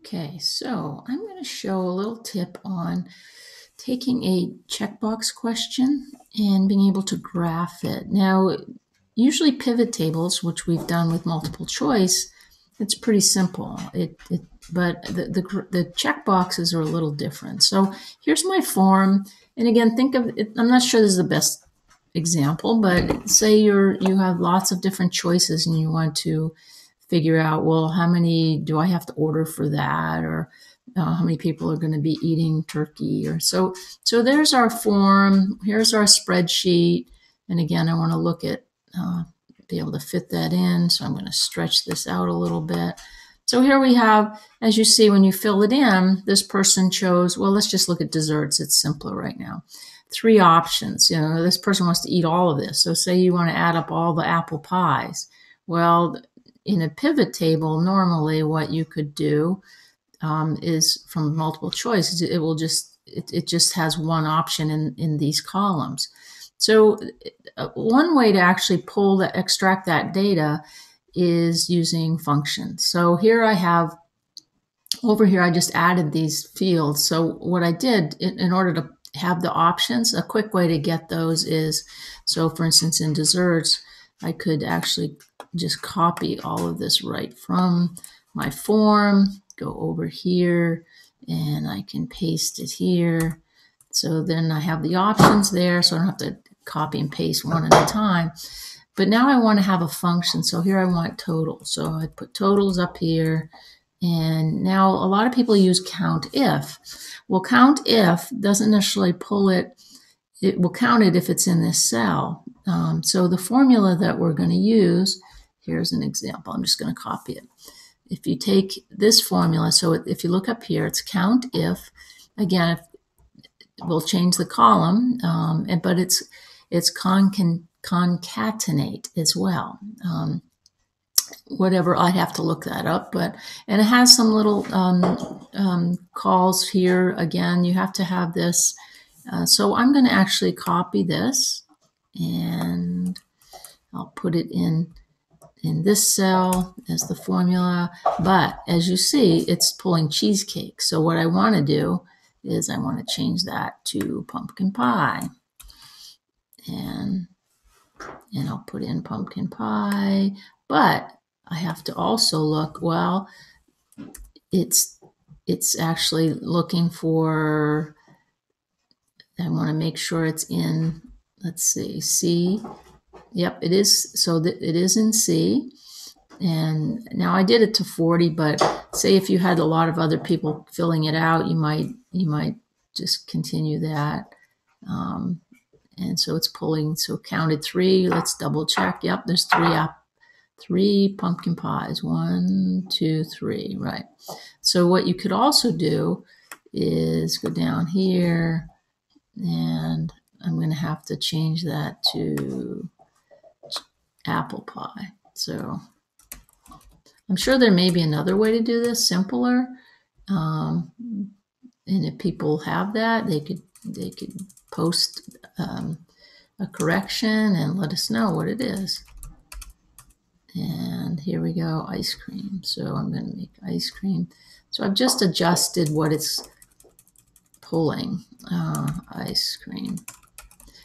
Okay, so I'm going to show a little tip on taking a checkbox question and being able to graph it. Now, usually pivot tables, which we've done with multiple choice, it's pretty simple. It, it but the, the, the check boxes are a little different. So here's my form. And again, think of it, I'm not sure this is the best example, but say you're you have lots of different choices and you want to figure out, well, how many do I have to order for that? Or uh, how many people are going to be eating turkey or so. So there's our form. Here's our spreadsheet. And again, I want to look at, uh, be able to fit that in. So I'm going to stretch this out a little bit. So here we have, as you see, when you fill it in, this person chose, well, let's just look at desserts. It's simpler right now. Three options. You know, this person wants to eat all of this. So say you want to add up all the apple pies. Well, in a pivot table, normally what you could do um, is from multiple choice. It will just it, it just has one option in in these columns. So uh, one way to actually pull that extract that data is using functions. So here I have over here I just added these fields. So what I did in, in order to have the options, a quick way to get those is so for instance in desserts I could actually just copy all of this right from my form, go over here, and I can paste it here. So then I have the options there, so I don't have to copy and paste one at a time. But now I want to have a function. So here I want total. So I put totals up here. And now a lot of people use count if. Well, count if doesn't necessarily pull it it will count it if it's in this cell. Um, so the formula that we're going to use, here's an example. I'm just going to copy it. If you take this formula, so if you look up here, it's count if, again, if, we'll change the column, um, and, but it's, it's con concatenate as well. Um, whatever, I'd have to look that up, but, and it has some little um, um, calls here. Again, you have to have this uh, so I'm going to actually copy this and I'll put it in in this cell as the formula. But as you see, it's pulling cheesecake. So what I want to do is I want to change that to pumpkin pie. And, and I'll put in pumpkin pie. But I have to also look, well, it's it's actually looking for I want to make sure it's in, let's see, C. Yep, it is. So it is in C. And now I did it to 40, but say if you had a lot of other people filling it out, you might you might just continue that. Um, and so it's pulling. So counted three. Let's double check. Yep, there's three up, three pumpkin pies. One, two, three. Right. So what you could also do is go down here and I'm going to have to change that to apple pie. So I'm sure there may be another way to do this, simpler. Um, and if people have that, they could they could post um, a correction and let us know what it is. And here we go, ice cream. So I'm going to make ice cream. So I've just adjusted what it's pulling uh, ice cream.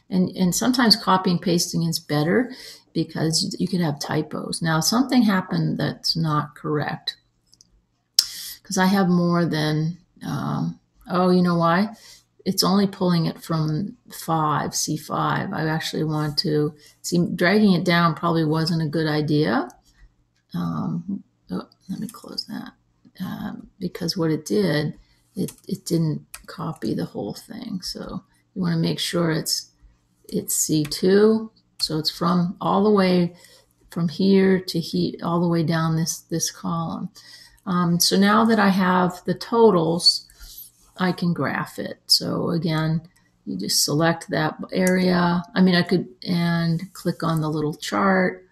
And, and sometimes copying pasting is better because you could have typos. Now, something happened that's not correct because I have more than, um, oh, you know why? It's only pulling it from 5, C5. I actually want to, see, dragging it down probably wasn't a good idea. Um, oh, let me close that. Um, because what it did, it, it didn't copy the whole thing. So you want to make sure it's it's C2. So it's from all the way from here to heat all the way down this, this column. Um, so now that I have the totals, I can graph it. So again, you just select that area. I mean, I could, and click on the little chart.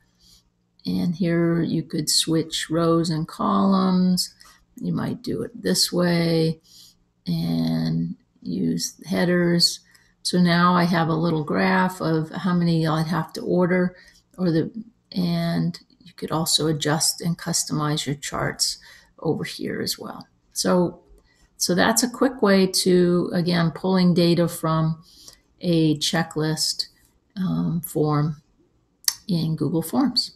And here you could switch rows and columns. You might do it this way and use headers. So now I have a little graph of how many I'd have to order or the and you could also adjust and customize your charts over here as well. So, so that's a quick way to, again, pulling data from a checklist um, form in Google Forms.